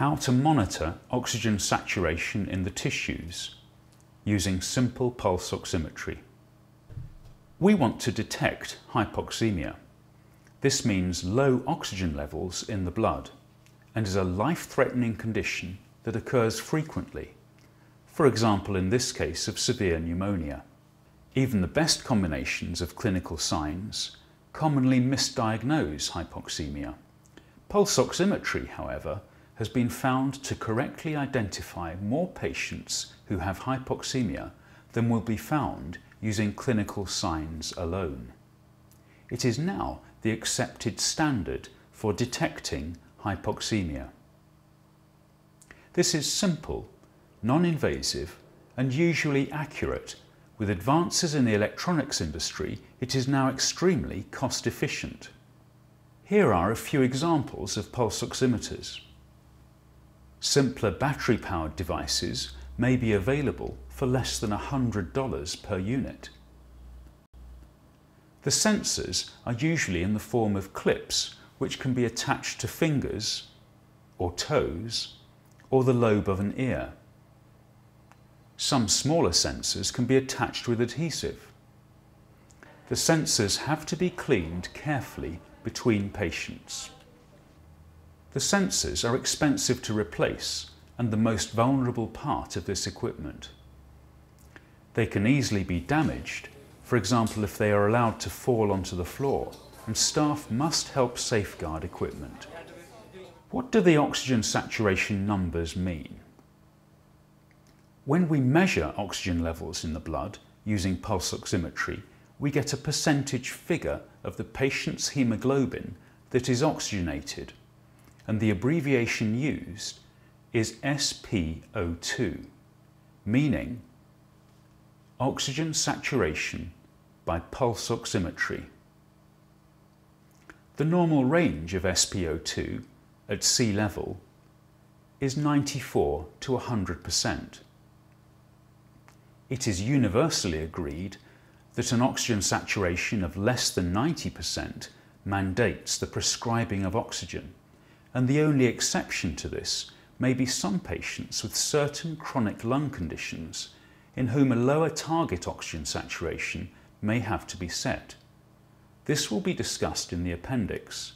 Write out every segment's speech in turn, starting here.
how to monitor oxygen saturation in the tissues using simple pulse oximetry. We want to detect hypoxemia. This means low oxygen levels in the blood and is a life-threatening condition that occurs frequently, for example in this case of severe pneumonia. Even the best combinations of clinical signs commonly misdiagnose hypoxemia. Pulse oximetry, however, has been found to correctly identify more patients who have hypoxemia than will be found using clinical signs alone. It is now the accepted standard for detecting hypoxemia. This is simple, non-invasive and usually accurate. With advances in the electronics industry, it is now extremely cost efficient. Here are a few examples of pulse oximeters. Simpler battery-powered devices may be available for less than $100 per unit. The sensors are usually in the form of clips which can be attached to fingers or toes or the lobe of an ear. Some smaller sensors can be attached with adhesive. The sensors have to be cleaned carefully between patients. The sensors are expensive to replace and the most vulnerable part of this equipment. They can easily be damaged, for example if they are allowed to fall onto the floor and staff must help safeguard equipment. What do the oxygen saturation numbers mean? When we measure oxygen levels in the blood using pulse oximetry, we get a percentage figure of the patient's hemoglobin that is oxygenated, and the abbreviation used is SpO2, meaning oxygen saturation by pulse oximetry. The normal range of SpO2 at sea level is 94 to 100%. It is universally agreed that an oxygen saturation of less than 90% mandates the prescribing of oxygen, and the only exception to this may be some patients with certain chronic lung conditions in whom a lower target oxygen saturation may have to be set. This will be discussed in the appendix.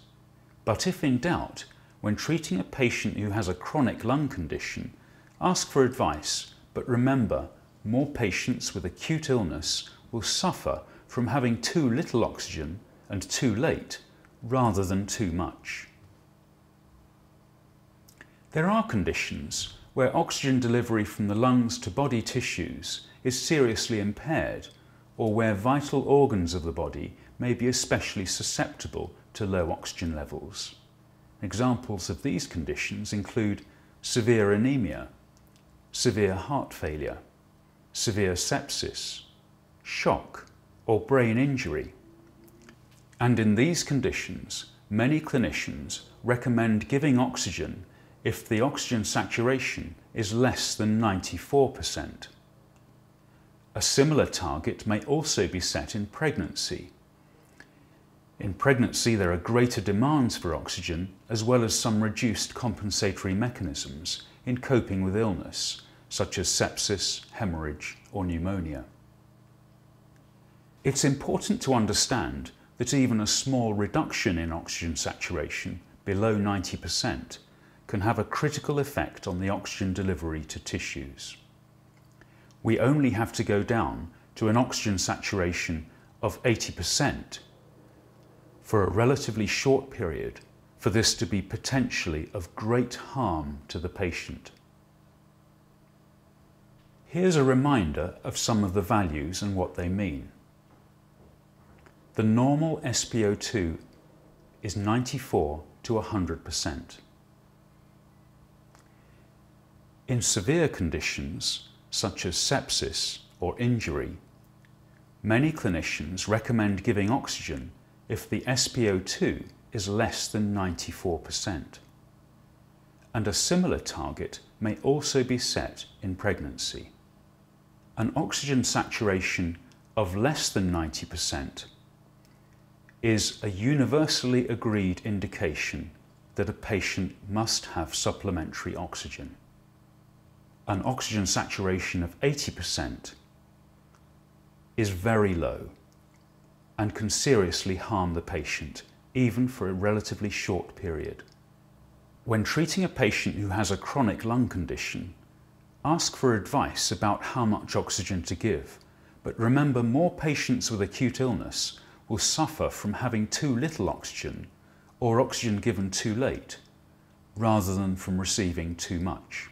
But if in doubt, when treating a patient who has a chronic lung condition, ask for advice, but remember, more patients with acute illness will suffer from having too little oxygen and too late, rather than too much. There are conditions where oxygen delivery from the lungs to body tissues is seriously impaired or where vital organs of the body may be especially susceptible to low oxygen levels. Examples of these conditions include severe anemia, severe heart failure, severe sepsis, shock or brain injury. And in these conditions, many clinicians recommend giving oxygen if the oxygen saturation is less than 94%. A similar target may also be set in pregnancy. In pregnancy, there are greater demands for oxygen as well as some reduced compensatory mechanisms in coping with illness, such as sepsis, hemorrhage, or pneumonia. It's important to understand that even a small reduction in oxygen saturation below 90% can have a critical effect on the oxygen delivery to tissues we only have to go down to an oxygen saturation of 80% for a relatively short period for this to be potentially of great harm to the patient. Here's a reminder of some of the values and what they mean. The normal SpO2 is 94 to 100%. In severe conditions, such as sepsis or injury, many clinicians recommend giving oxygen if the SpO2 is less than 94%. And a similar target may also be set in pregnancy. An oxygen saturation of less than 90% is a universally agreed indication that a patient must have supplementary oxygen. An oxygen saturation of 80% is very low and can seriously harm the patient, even for a relatively short period. When treating a patient who has a chronic lung condition, ask for advice about how much oxygen to give, but remember more patients with acute illness will suffer from having too little oxygen or oxygen given too late, rather than from receiving too much.